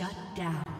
Shut down.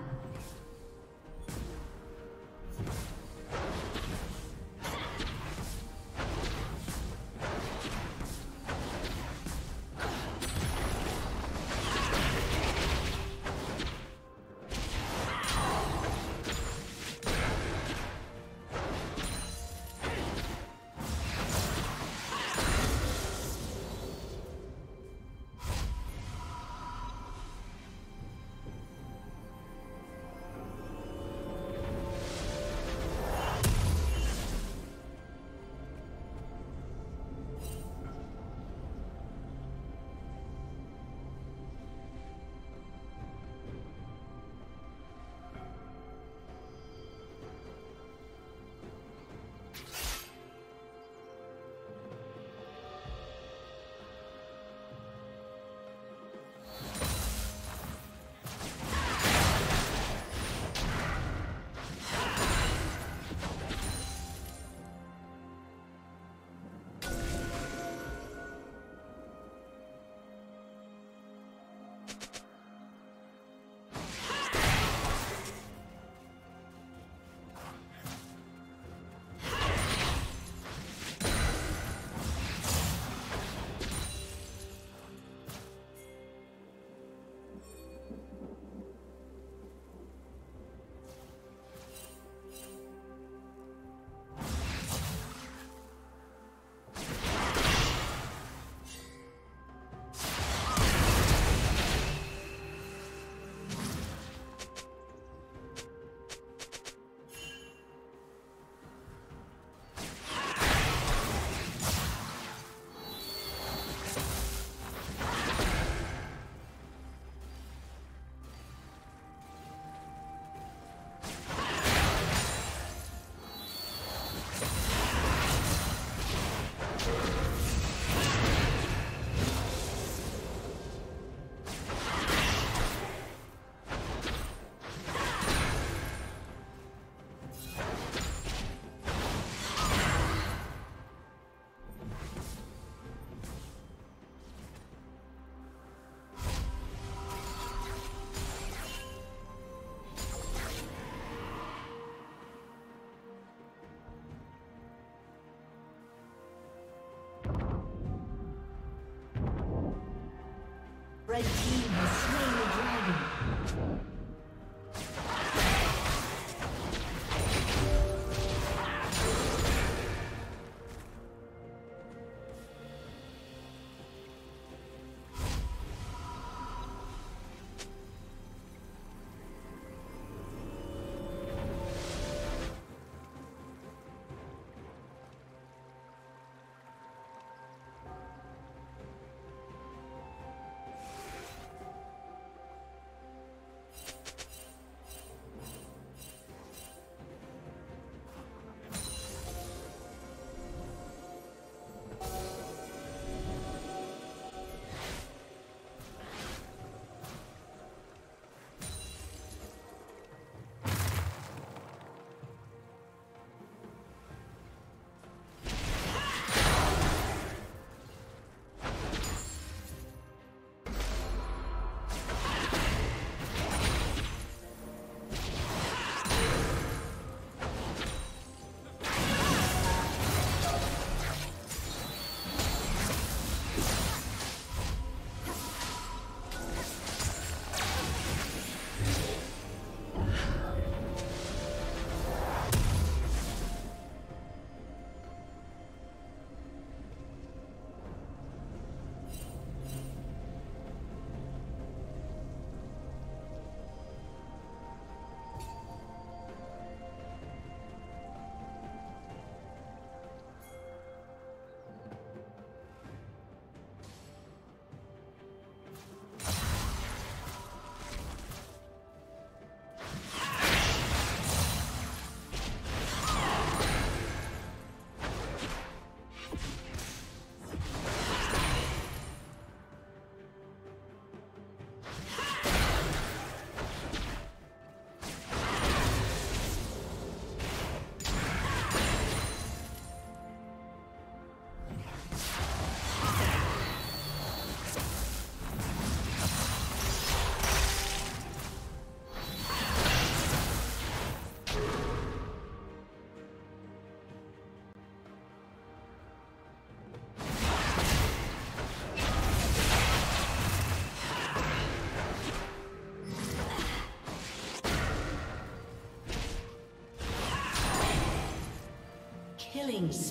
Killing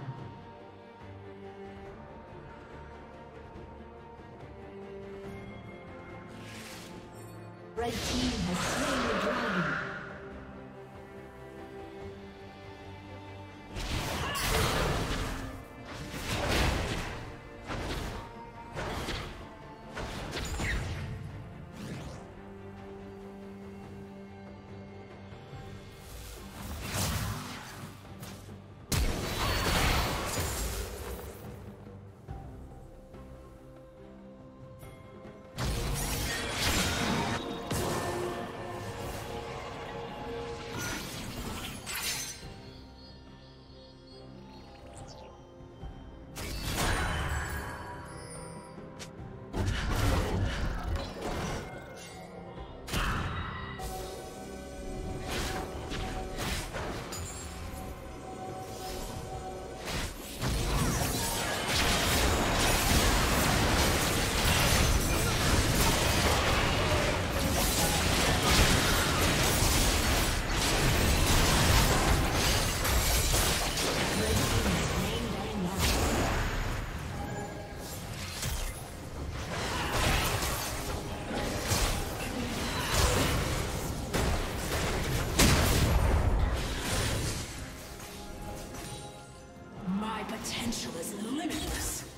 potential is limitless.